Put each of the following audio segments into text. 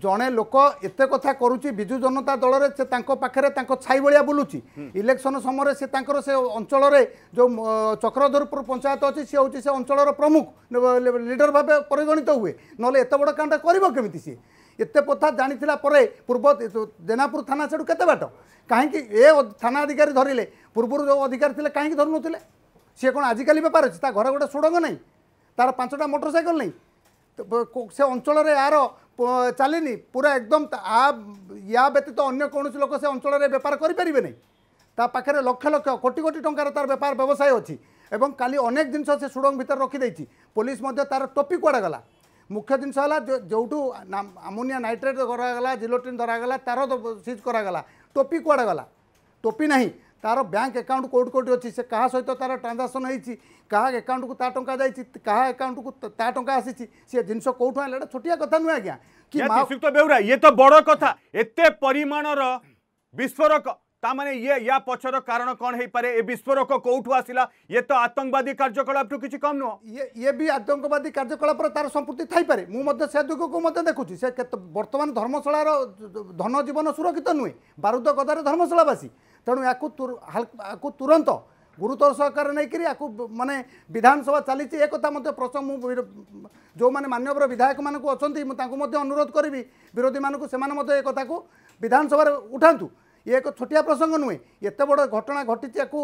ଜଣେ ଲୋକ ଏତେ କଥା କରୁଛି ବିଜୁ ଜନତା ଦଳରେ ସେ ତାଙ୍କ ପାଖରେ ତାଙ୍କ ଛାଇ ଭଳିଆ ବୁଲୁଛି। ଇଲେକ୍ସନ ସମୟରେ ସେ ତାଙ୍କର ସେ ଅଞ୍ଚଳରେ ଯେଉଁ ଚକ୍ରଧରପୁର ପଞ୍ଚାୟତ ଅଛି ସେ ହେଉଛି ସେ ଅଞ୍ଚଳର ପ୍ରମୁଖ ଲିଡର ଭାବେ ପରିଗଣିତ ହୁଏ। ନହେଲେ ଏତେ ବଡ଼ କାଣ୍ଡ କରିବ କେମିତି ସିଏ? ଏତେ କଥା ଜାଣିଥିଲା ପରେ ପୂର୍ବ ଜେନାପୁର ଥାନା ସେଠୁ କେତେ ବାଟ? କାହିଁକି ଏ ଥାନା ଅଧିକାରୀ ଧରିଲେ ପୂର୍ବରୁ ଯେଉଁ ଅଧିକାରୀ ଥିଲେ କାହିଁକି ଧରୁନଥିଲେ? ସିଏ କ'ଣ ଆଜିକାଲି ବେପାର ଅଛି? ତା ଘରେ ଗୋଟେ ସୁଡ଼ଙ୍ଗ ନାହିଁ? ତାର ପାଞ୍ଚଟା ମୋଟରସାଇକେଲ ନାହିଁ? ସେ ଅଞ୍ଚଳରେ ଏହାର ପ- ଚାଲିନି ପୁରା ଏକଦମ ତା- ଆ ୟା ବ୍ୟତୀତ ଅନ୍ୟ କୌଣସି ଲୋକ ସେ ଅଞ୍ଚଳରେ ବେପାର କରିପାରିବେ ନାହିଁ। ତା ପାଖରେ ଲକ୍ଷ ଲକ୍ଷ କୋଟି କୋଟି ଟଙ୍କାର ତାର ବେପାର ବ୍ୟବସାୟ ଅଛି ଏବଂ କାଲି ଅନେକ ଜିନିଷ ସେ ସୁଡ଼ଙ୍ଗ ଭିତରେ ରଖିଦେଇଛି। ପୋଲିସ ମଧ୍ୟ ତାର ଟୋପି କୁଆଡ଼େ ଗଲା? ମୁଖ୍ୟ ଜିନିଷ ହେଲା ଯୋ- ଯୋଉଠୁ ନା- ଆମୋନିଆ ନାଇଟ୍ରେଟ୍ ଧରାଗଲା ଜିଲୋଟିନ୍ ଧରାଗଲା ତାର ସିଜ୍ କରାଗଲା। ଟୋପି କୁଆଡ଼େ ଗଲା? ଟୋପି ନାହିଁ। তার ব্যাঙ্ক একাউন্ট কোটি কোটি অছি সে কাহা সহ তার ট্রানজাকশন হয়েছি কাহা একাউন্ট কু তা টঙ্কা যাইছি কাহা একাউন্ট কু তা টঙ্কা আসিছি সে জিনিস কোটু আনলে এটা ছোটিয়া কথা নুহে আজ্ঞা কি সুক্ত বেউরা ইয়ে তো বড় কথা এতে পরিমাণর বিস্ফোরক তামানে ইয়ে ইয়া পছর কারণ কণ হয়ে পড়ে এ বিস্ফোরক কোটু আসিলা ইয়ে তো আতঙ্কবাদী কার্যকলাপ টু কিছু কম নুহ ইয়ে ইয়ে বি আতঙ্কবাদী কার্যকলাপর তার সম্পৃক্তি থাইপারে মু মধ্যে সে দিগকু মধ্যে দেখুছি সে বর্তমান ধর্মশালার ধন জীবন সুরক্ষিত নুহে বারুদ গদার ধর্মশালাবাসী ତେଣୁ ୟାକୁ ୟାକୁ ତୁରନ୍ତ ଗୁରୁତର ସହକାରେ ନେଇକରି ୟାକୁ ମାନେ ବିଧାନସଭା ଚାଲିଛି ଏ କଥା ମଧ୍ୟ ପ୍ରସଙ୍ଗ ମୁଁ ଯେଉଁମାନେ ମାନ୍ୟବର ବିଧାୟକମାନଙ୍କୁ ଅଛନ୍ତି ମୁଁ ତାଙ୍କୁ ମଧ୍ୟ ଅନୁରୋଧ କରିବି ବିରୋଧୀମାନଙ୍କୁ ସେମାନେ ମଧ୍ୟ ଏ କଥାକୁ ବିଧାନସଭାରେ ଉଠାନ୍ତୁ। ଇଏ ଏକ ଛୋଟିଆ ପ୍ରସଙ୍ଗ ନୁହେଁ ଏତେ ବଡ଼ ଘଟଣା ଘଟିଛି ୟାକୁ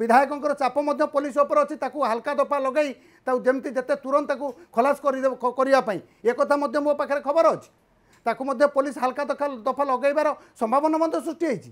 ବିଧାୟକଙ୍କର ଚାପ ମଧ୍ୟ ପୋଲିସ ଉପରେ ଅଛି ତାକୁ ହାଲକା ଦଫା ଲଗାଇ ତାକୁ ଯେମିତି ଯେତେ ତୁରନ୍ତ ତାକୁ ଖଲାସ କରିଦେବ କରିବା ପାଇଁ ଏ କଥା ମଧ୍ୟ ମୋ ପାଖରେ ଖବର ଅଛି। ତାକୁ ମଧ୍ୟ ପୋଲିସ ହାଲକା ଦଫା ଲଗାଇବାର ସମ୍ଭାବନା ମଧ୍ୟ ସୃଷ୍ଟି ହେଇଛି।